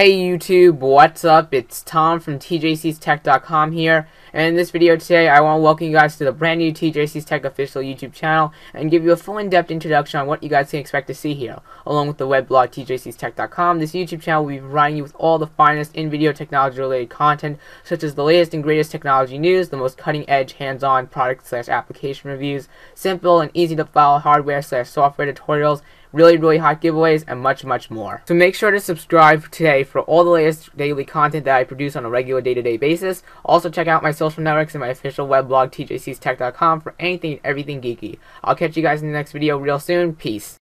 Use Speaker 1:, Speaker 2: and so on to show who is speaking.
Speaker 1: Hey YouTube, what's up? It's Tom from TJC'sTech.com here, and in this video today I want to welcome you guys to the brand new TJC's Tech official YouTube channel and give you a full in-depth introduction on what you guys can expect to see here. Along with the web blog TJC'sTech.com, this YouTube channel will be providing you with all the finest in-video technology related content such as the latest and greatest technology news, the most cutting-edge hands-on product slash application reviews, simple and easy to follow hardware slash software tutorials, really, really hot giveaways, and much, much more. So make sure to subscribe today for all the latest daily content that I produce on a regular day-to-day -day basis. Also check out my social networks and my official web blog, tjcstech.com, for anything and everything geeky. I'll catch you guys in the next video real soon. Peace.